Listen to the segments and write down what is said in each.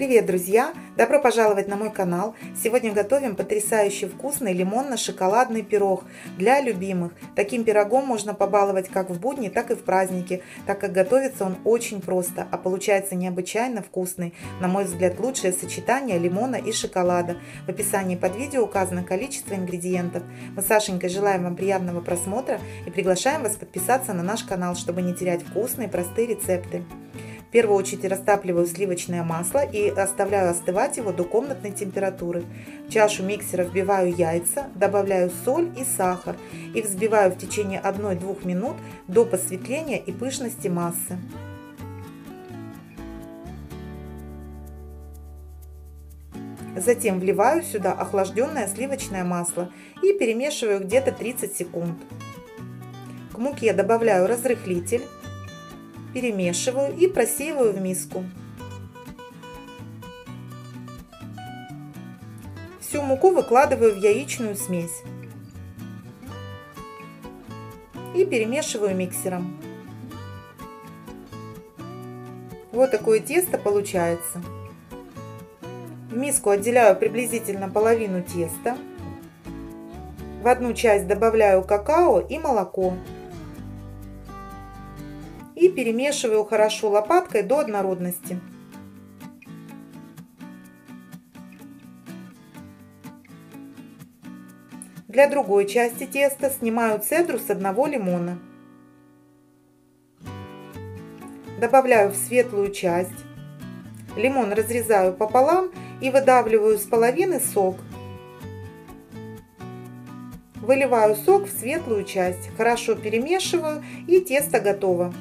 Привет, друзья! Добро пожаловать на мой канал! Сегодня готовим потрясающе вкусный лимонно-шоколадный пирог для любимых. Таким пирогом можно побаловать как в будни, так и в праздники, так как готовится он очень просто, а получается необычайно вкусный. На мой взгляд, лучшее сочетание лимона и шоколада. В описании под видео указано количество ингредиентов. Мы с Сашенькой желаем вам приятного просмотра и приглашаем вас подписаться на наш канал, чтобы не терять вкусные простые рецепты. В первую очередь растапливаю сливочное масло и оставляю остывать его до комнатной температуры. В чашу миксера вбиваю яйца, добавляю соль и сахар и взбиваю в течение 1-2 минут до посветления и пышности массы. Затем вливаю сюда охлажденное сливочное масло и перемешиваю где-то 30 секунд. К муке добавляю разрыхлитель перемешиваю и просеиваю в миску. Всю муку выкладываю в яичную смесь и перемешиваю миксером. Вот такое тесто получается. В миску отделяю приблизительно половину теста. В одну часть добавляю какао и молоко и перемешиваю хорошо лопаткой до однородности. Для другой части теста снимаю цедру с одного лимона. Добавляю в светлую часть. Лимон разрезаю пополам и выдавливаю с половины сок. Выливаю сок в светлую часть, хорошо перемешиваю и тесто готово.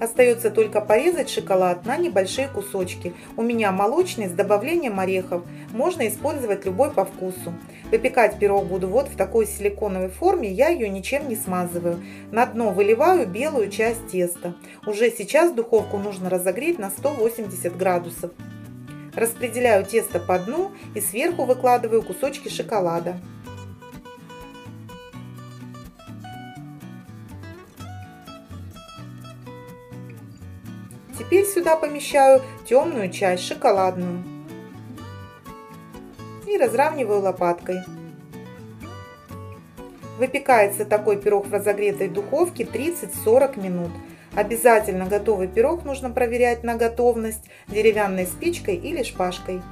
Остается только порезать шоколад на небольшие кусочки. У меня молочный с добавлением орехов. Можно использовать любой по вкусу. Выпекать пирог буду вот в такой силиконовой форме. Я ее ничем не смазываю. На дно выливаю белую часть теста. Уже сейчас духовку нужно разогреть на 180 градусов. Распределяю тесто по дну и сверху выкладываю кусочки шоколада. Теперь сюда помещаю темную часть, шоколадную. И разравниваю лопаткой. Выпекается такой пирог в разогретой духовке 30-40 минут. Обязательно готовый пирог нужно проверять на готовность деревянной спичкой или шпажкой.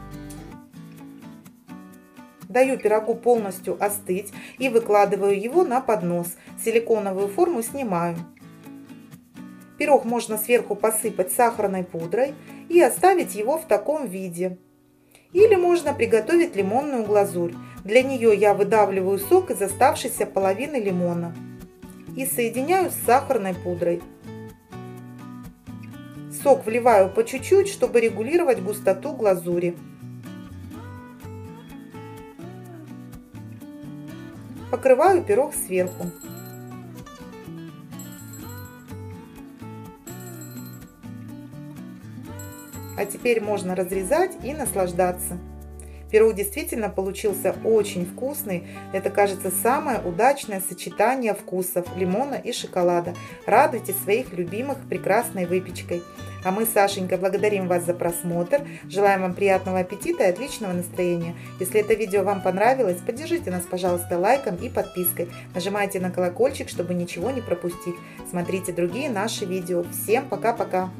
Даю пирогу полностью остыть и выкладываю его на поднос. Силиконовую форму снимаю. Пирог можно сверху посыпать сахарной пудрой и оставить его в таком виде. Или можно приготовить лимонную глазурь. Для нее я выдавливаю сок из оставшейся половины лимона и соединяю с сахарной пудрой. Сок вливаю по чуть-чуть, чтобы регулировать густоту глазури. Покрываю пирог сверху. А теперь можно разрезать и наслаждаться. Пирог действительно получился очень вкусный. Это, кажется, самое удачное сочетание вкусов лимона и шоколада. Радуйте своих любимых прекрасной выпечкой. А мы с Сашенькой благодарим вас за просмотр. Желаем вам приятного аппетита и отличного настроения. Если это видео вам понравилось, поддержите нас, пожалуйста, лайком и подпиской. Нажимайте на колокольчик, чтобы ничего не пропустить. Смотрите другие наши видео. Всем пока-пока!